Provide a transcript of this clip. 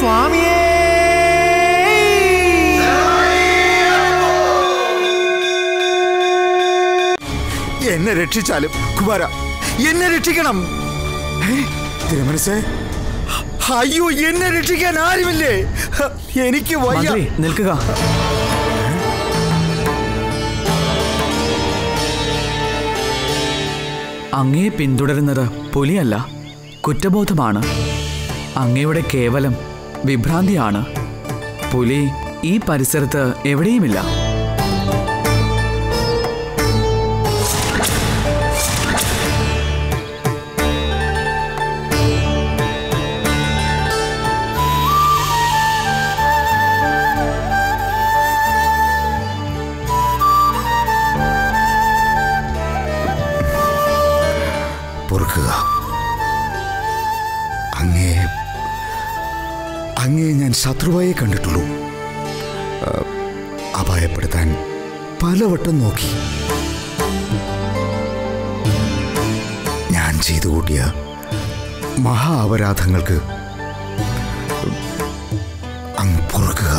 സ്വാമിയേ. എന്നെ രക്ഷിച്ചാലും കുമാര എന്നെ രക്ഷിക്കണം. തിരുമനസേ അയ്യോ എന്നെ രക്ഷിക്കാൻ ആരുമില്ലേ? എനിക്ക് വയ്യ. നിൽക്കുക. അങ്ങയെ പിന്തുടരുന്നത് പുലിയല്ല കുറ്റബോധമാണ്. അങ്ങയുടെ കേവലം വിഭ്രാന്തിയാണ്. പുലി ഈ പരിസരത്ത് എവിടെയുമില്ല. പൊറുക്കുക. അങ്ങേ അങ്ങേ ഞാൻ ശത്രുവായെ കണ്ടിട്ടുള്ളൂ. അപായപ്പെടുത്താൻ പലവട്ടം നോക്കി. ഞാൻ ചെയ്തു കൂട്ടിയ മഹാ അപരാധങ്ങൾക്ക് അങ്ങ് പുറക്കുക.